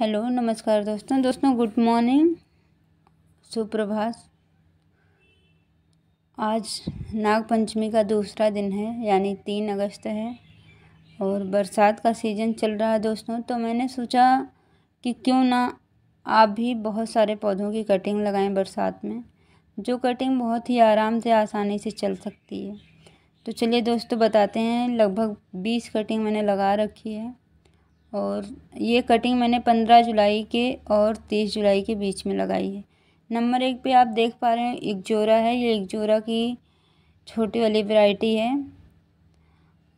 Hello, नमस्कार दोस्तों। दोस्तों, गुड मॉर्निंग, सुप्रभात। आज नाग पंचमी का दूसरा दिन है, यानी तीन अगस्त है, और बरसात का सीज़न चल रहा है दोस्तों। तो मैंने सोचा कि क्यों ना आप भी बहुत सारे पौधों की कटिंग लगाएँ बरसात में, जो कटिंग बहुत ही आराम से, आसानी से चल सकती है। तो चलिए दोस्तों, बताते हैं। लगभग बीस कटिंग मैंने लगा रखी है। और ये कटिंग मैंने पंद्रह जुलाई के और तीस जुलाई के बीच में लगाई है। नंबर एक पे आप देख पा रहे हैं, एक जोरा है। ये एक जोरा की छोटी वाली वैरायटी है।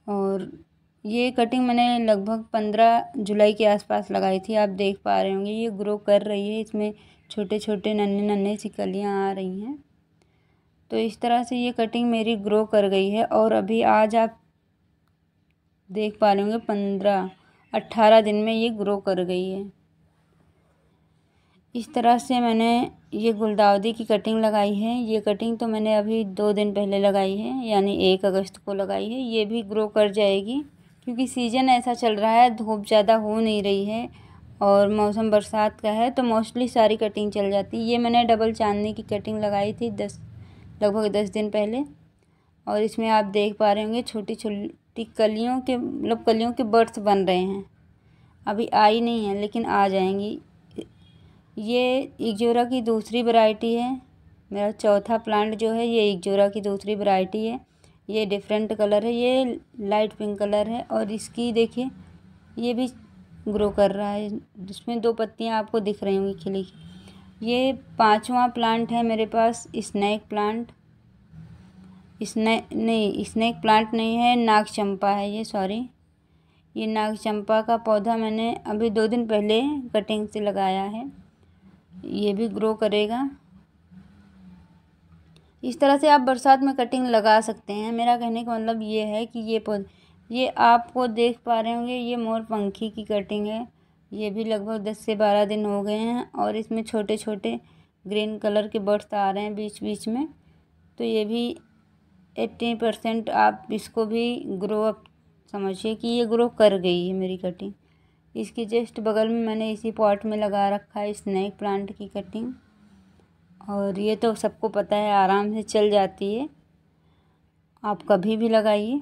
और ये कटिंग मैंने लगभग पंद्रह जुलाई के आसपास लगाई थी। आप देख पा रहे होंगे, ये ग्रो कर रही है। इसमें छोटे छोटे नन्हे नन्हे सी कलियाँ आ रही हैं। तो इस तरह से ये कटिंग मेरी ग्रो कर गई है। और अभी आज आप देख पा रहे होंगे, पंद्रह अट्ठारह दिन में ये ग्रो कर गई है। इस तरह से मैंने ये गुलदाउदी की कटिंग लगाई है। ये कटिंग तो मैंने अभी दो दिन पहले लगाई है, यानी एक अगस्त को लगाई है। ये भी ग्रो कर जाएगी, क्योंकि सीज़न ऐसा चल रहा है, धूप ज़्यादा हो नहीं रही है और मौसम बरसात का है तो मोस्टली सारी कटिंग चल जाती है। ये मैंने डबल चांदनी की कटिंग लगाई थी दस, लगभग दस दिन पहले। और इसमें आप देख पा रहे होंगे छोटी कलियों के मतलब कलियों के बर्ड्स बन रहे हैं। अभी आई नहीं है, लेकिन आ जाएँगी। ये एक जोरा की दूसरी वैरायटी है। मेरा चौथा प्लांट जो है, ये एक जोरा की दूसरी वैरायटी है। ये डिफरेंट कलर है, ये लाइट पिंक कलर है और इसकी देखिए, ये भी ग्रो कर रहा है। जिसमें दो पत्तियाँ आपको दिख रही होंगी खिली। ये पांचवा प्लांट है मेरे पास, स्नैक प्लांट। स्ने नहीं स्नेक प्लांट नहीं है नाग चंपा है ये सॉरी ये नाग चंपा का पौधा मैंने अभी दो दिन पहले कटिंग से लगाया है। ये भी ग्रो करेगा। इस तरह से आप बरसात में कटिंग लगा सकते हैं। मेरा कहने का मतलब ये है कि ये पौधे, ये आपको देख पा रहे होंगे, ये मोर पंखी की कटिंग है। ये भी लगभग दस से बारह दिन हो गए हैं और इसमें छोटे छोटे ग्रीन कलर के बर्ड्स आ रहे हैं बीच बीच में। तो ये भी एट्टी परसेंट आप इसको भी ग्रो अप समझिए कि ये ग्रो कर गई है मेरी कटिंग इसके जस्ट बगल में मैंने इसी पॉट में लगा रखा है स्नैक प्लांट की कटिंग और ये तो सबको पता है, आराम से चल जाती है। आप कभी भी लगाइए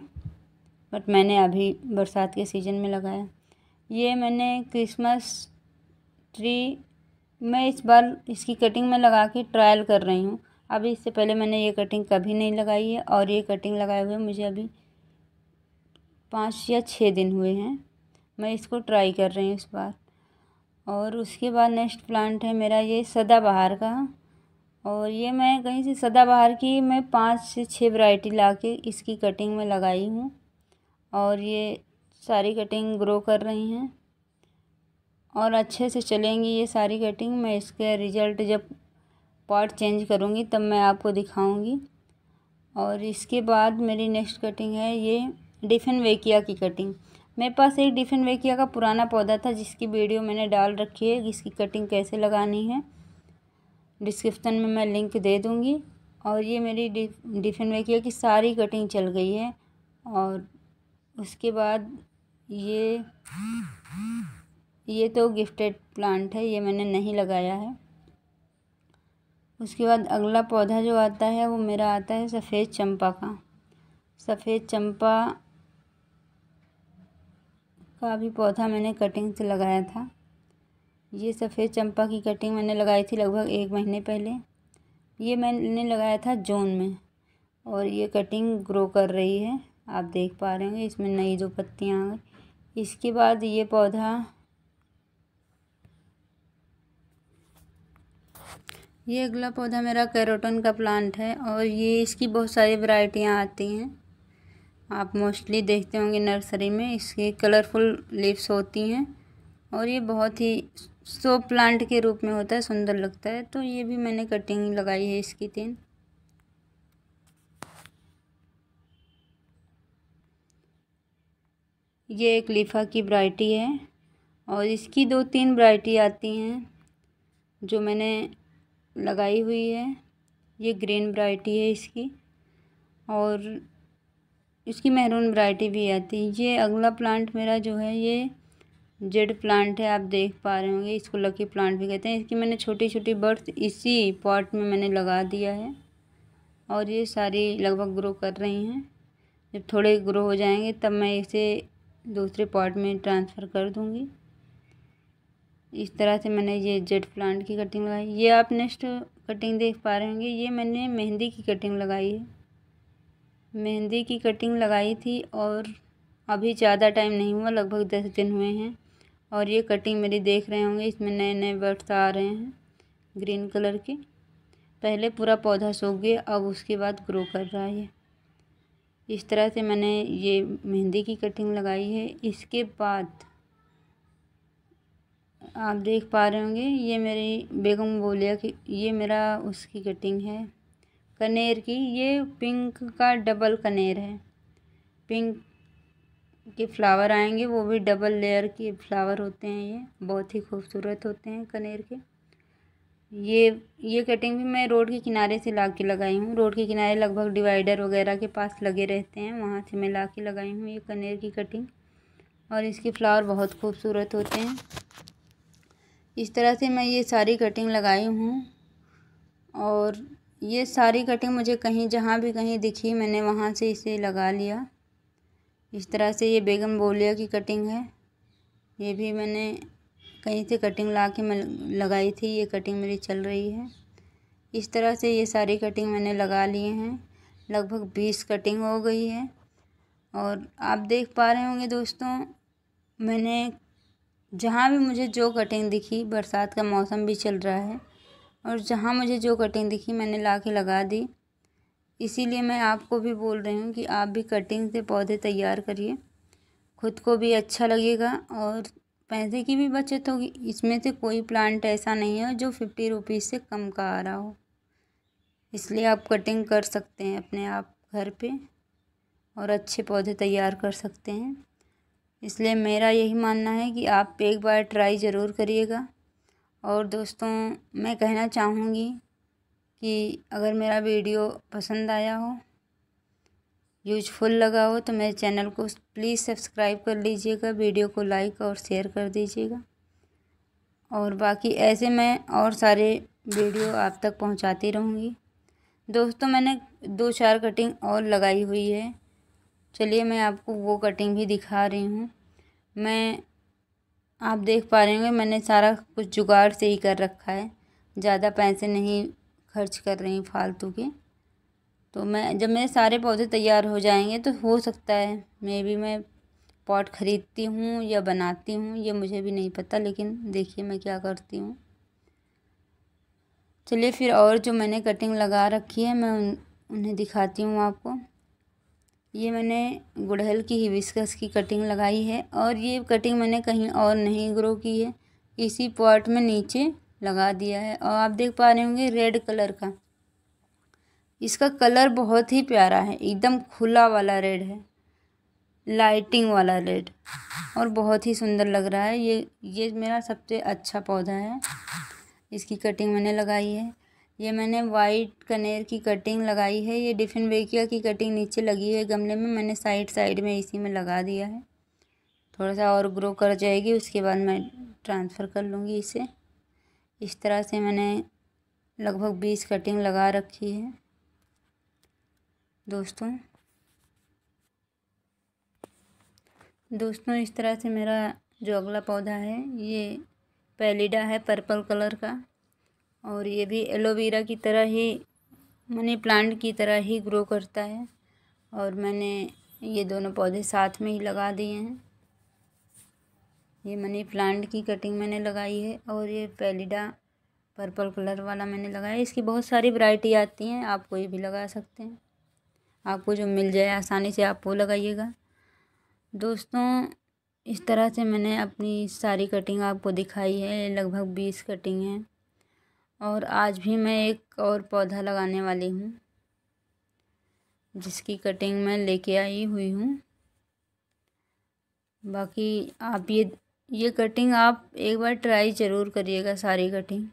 बट मैंने अभी बरसात के सीज़न में लगाया। ये मैंने क्रिसमस ट्री मैं इस बार इसकी कटिंग में लगा के ट्रायल कर रही हूँ। अभी इससे पहले मैंने ये कटिंग कभी नहीं लगाई है और ये कटिंग लगाए हुए मुझे अभी पाँच या छः दिन हुए हैं। मैं इसको ट्राई कर रही हूँ इस बार। और उसके बाद नेक्स्ट प्लांट है मेरा ये सदाबहार का। और ये मैं कहीं से सदाबहार की मैं पाँच से छः वैरायटी ला के इसकी कटिंग में लगाई हूँ। और ये सारी कटिंग ग्रो कर रही हैं। और अच्छे से चलेंगी ये सारी कटिंग मैं इसके रिज़ल्ट जब पार्ट चेंज करूँगी, तब मैं आपको दिखाऊँगी। और इसके बाद मेरी नेक्स्ट कटिंग है ये डिफिन वेकिया की कटिंग मेरे पास एक डिफिन वेकिया का पुराना पौधा था, जिसकी वीडियो मैंने डाल रखी है इसकी कटिंग कैसे लगानी है। डिस्क्रिप्शन में मैं लिंक दे दूँगी। और ये मेरी डिफिन वेकिया की सारी कटिंग चल गई है। और उसके बाद ये ये तो गिफ्टेड प्लांट है, ये मैंने नहीं लगाया है। उसके बाद अगला पौधा जो आता है वो मेरा आता है सफ़ेद चंपा का। सफ़ेद चंपा का भी पौधा मैंने कटिंग से लगाया था। ये सफ़ेद चंपा की कटिंग मैंने लगाई थी लगभग एक महीने पहले। ये मैंने लगाया था जून में और ये कटिंग ग्रो कर रही है। आप देख पा रहे होंगे, इसमें नई दो पत्तियाँ आ गई इसके बाद ये पौधा ये अगला पौधा मेरा कैरोटन का प्लांट है और ये इसकी बहुत सारी वैरायटियाँ आती हैं। आप मोस्टली देखते होंगे नर्सरी में इसके कलरफुल लीव्स होती हैं और ये बहुत ही सो प्लांट के रूप में होता है, सुंदर लगता है। तो ये भी मैंने कटिंग लगाई है इसकी तीन। ये एक लीफा की वैरायटी है और इसकी दो तीन वैरायटी आती हैं जो मैंने लगाई हुई है। ये ग्रीन वैरायटी है इसकी और इसकी महरून वैरायटी भी आती है। ये अगला प्लांट मेरा जो है, ये जेड प्लांट है, आप देख पा रहे होंगे। इसको लकी प्लांट भी कहते हैं। इसकी मैंने छोटी छोटी बर्ड्स इसी पॉट में मैंने लगा दिया है और ये सारी लगभग ग्रो कर रही हैं। जब थोड़े ग्रो हो जाएँगे, तब मैं इसे दूसरे पॉट में ट्रांसफ़र कर दूँगी। इस तरह से मैंने ये जेड प्लांट की कटिंग लगाई। ये आप नेक्स्ट कटिंग देख पा रहे होंगे। ये मैंने मेहंदी की कटिंग लगाई है। मेहंदी की कटिंग लगाई थी और अभी ज़्यादा टाइम नहीं हुआ, लगभग दस दिन हुए हैं। और ये कटिंग मेरी देख रहे होंगे, इसमें नए नए बर्ड्स आ रहे हैं ग्रीन कलर के। पहले पूरा पौधा सूख गया, अब उसके बाद ग्रो कर रहा है। इस तरह से मैंने ये मेहंदी की कटिंग लगाई है। इसके बाद आप देख पा रहे होंगे, ये मेरी बेगम बोलिया की, ये मेरा उसकी कटिंग है। कनेर की, ये पिंक का डबल कनेर है। पिंक के फ्लावर आएँगे, वो भी डबल लेयर के फ्लावर होते हैं ये, बहुत ही खूबसूरत होते हैं कनेर के। ये ये कटिंग भी मैं रोड के किनारे से ला के लगाई हूँ। रोड के किनारे लगभग डिवाइडर वगैरह के पास लगे रहते हैं, वहाँ से मैं ला के लगाई हूँ ये कनेर की कटिंग। और इसके फ्लावर बहुत खूबसूरत होते हैं। इस तरह से मैं ये सारी कटिंग लगाई हूँ। और ये सारी कटिंग मुझे कहीं, जहाँ भी कहीं दिखी, मैंने वहाँ से इसे लगा लिया। इस तरह से ये बेगम बोलिया की कटिंग है। ये भी मैंने कहीं से कटिंग ला के मैं लगाई थी, ये कटिंग मेरी चल रही है। इस तरह से ये सारी कटिंग मैंने लगा लिए हैं। लगभग बीस कटिंग हो गई है। और आप देख पा रहे होंगे दोस्तों, मैंने जहाँ भी मुझे जो कटिंग दिखी, बरसात का मौसम भी चल रहा है, और जहाँ मुझे जो कटिंग दिखी, मैंने ला के लगा दी। इसीलिए मैं आपको भी बोल रही हूँ कि आप भी कटिंग से पौधे तैयार करिए। खुद को भी अच्छा लगेगा, और पैसे की भी बचत होगी। इसमें से कोई प्लांट ऐसा नहीं है जो फिफ्टी रुपीज़ से कम का आ रहा हो। इसलिए आप कटिंग कर सकते हैं अपने आप घर पे, और अच्छे पौधे तैयार कर सकते हैं। इसलिए मेरा यही मानना है कि आप एक बार ट्राई ज़रूर करिएगा। और दोस्तों, मैं कहना चाहूँगी कि अगर मेरा वीडियो पसंद आया हो, यूजफुल लगा हो तो मेरे चैनल को प्लीज़ सब्सक्राइब कर लीजिएगा, वीडियो को लाइक और शेयर कर दीजिएगा। और बाकी ऐसे मैं और सारे वीडियो आप तक पहुंचाती रहूँगी। दोस्तों, मैंने दो चार कटिंग और लगाई हुई है। चलिए मैं आपको वो कटिंग भी दिखा रही हूँ। मैं, आप देख पा रहे होंगे मैंने सारा कुछ जुगाड़ से ही कर रखा है। ज़्यादा पैसे नहीं खर्च कर रही हूँ फालतू के। तो मैं, जब मेरे सारे पौधे तैयार हो जाएँगे तो हो सकता है मे भी मैं पॉट ख़रीदती हूँ या बनाती हूँ, ये मुझे भी नहीं पता, लेकिन देखिए मैं क्या करती हूँ। चलिए फिर और जो मैंने कटिंग लगा रखी है, मैं उन, उन्हें दिखाती हूँ आपको। ये मैंने गुड़हल की हिबिस्कस की कटिंग लगाई है और ये कटिंग मैंने कहीं और नहीं ग्रो की है। इसी पॉट में नीचे लगा दिया है और आप देख पा रहे होंगे रेड कलर का। इसका कलर बहुत ही प्यारा है, एकदम खुला वाला रेड है, लाइटिंग वाला रेड और बहुत ही सुंदर लग रहा है। ये ये मेरा सबसे अच्छा पौधा है। इसकी कटिंग मैंने लगाई है। ये मैंने वाइट कनेर की कटिंग लगाई है, ये डिफिन बेकिया की कटिंग नीचे लगी है गमले में, मैंने साइड साइड में इसी में लगा दिया है। थोड़ा सा और ग्रो कर जाएगी, उसके बाद मैं ट्रांसफ़र कर लूँगी इसे। इस तरह से मैंने लगभग बीस कटिंग लगा रखी है। दोस्तों दोस्तों, इस तरह से मेरा जो अगला पौधा है, ये पैलिडा है पर्पल कलर का। और ये भी एलोवेरा की तरह ही, मनी प्लांट की तरह ही ग्रो करता है। और मैंने ये दोनों पौधे साथ में ही लगा दिए हैं। ये मनी प्लांट की कटिंग मैंने लगाई है और ये पेलिडा पर्पल कलर वाला मैंने लगाया इसकी बहुत सारी वैरायटी आती हैं, आप कोई भी लगा सकते हैं। आपको जो मिल जाए आसानी से आप वो लगाइएगा। दोस्तों, इस तरह से मैंने अपनी सारी कटिंग आपको दिखाई है, लगभग बीस कटिंग हैं। और आज भी मैं एक और पौधा लगाने वाली हूँ, जिसकी कटिंग मैं लेके आई हुई हूँ। बाकी आप ये ये कटिंग आप एक बार ट्राई ज़रूर करिएगा सारी कटिंग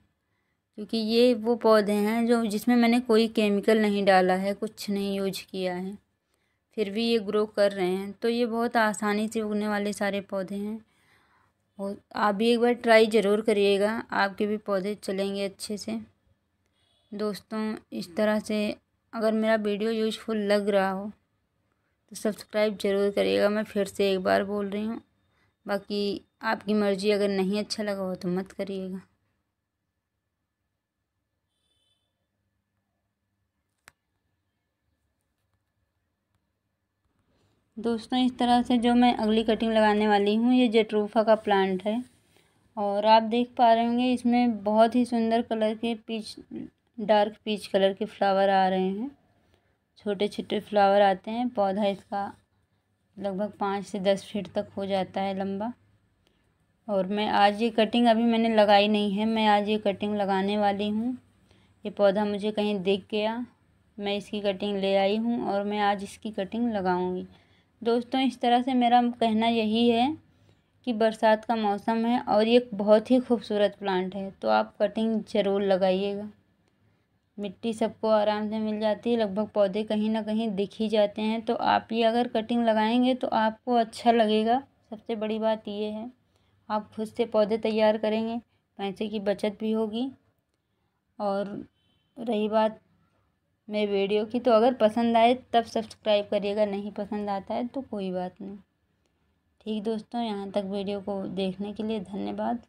क्योंकि ये वो पौधे हैं जो, जिसमें मैंने कोई केमिकल नहीं डाला है, कुछ नहीं यूज़ किया है। फिर भी ये ग्रो कर रहे हैं तो ये बहुत आसानी से उगने वाले सारे पौधे हैं। और आप भी एक बार ट्राई ज़रूर करिएगा, आपके भी पौधे चलेंगे अच्छे से। दोस्तों, इस तरह से अगर मेरा वीडियो यूज़फुल लग रहा हो तो सब्सक्राइब ज़रूर करिएगा। मैं फिर से एक बार बोल रही हूँ, बाकी आपकी मर्ज़ी, अगर नहीं अच्छा लगा हो तो मत करिएगा। दोस्तों, इस तरह से जो मैं अगली कटिंग लगाने वाली हूँ, ये जेट्रोफा का प्लांट है। और आप देख पा रहे होंगे, इसमें बहुत ही सुंदर कलर के पीच डार्क पीच कलर के फ्लावर आ रहे हैं। छोटे छोटे फ्लावर आते हैं, पौधा इसका लगभग पाँच से दस फीट तक हो जाता है लंबा। और मैं आज ये कटिंग अभी मैंने लगाई नहीं है, मैं आज ये कटिंग लगाने वाली हूँ। ये पौधा मुझे कहीं दिख गया, मैं इसकी कटिंग ले आई हूँ और मैं आज इसकी कटिंग लगाऊँगी। दोस्तों, इस तरह से मेरा कहना यही है कि बरसात का मौसम है और ये बहुत ही खूबसूरत प्लांट है। तो आप कटिंग ज़रूर लगाइएगा। मिट्टी सबको आराम से मिल जाती है, लगभग पौधे कहीं ना कहीं दिख ही जाते हैं। तो आप ये अगर कटिंग लगाएँगे तो आपको अच्छा लगेगा। सबसे बड़ी बात ये है, आप खुद से पौधे तैयार करेंगे, पैसे की बचत भी होगी। और रही बात मेरे वीडियो की। तो अगर पसंद आए, तब सब्सक्राइब करिएगा, नहीं पसंद आता है तो कोई बात नहीं। ठीक दोस्तों, यहाँ तक वीडियो को देखने के लिए धन्यवाद।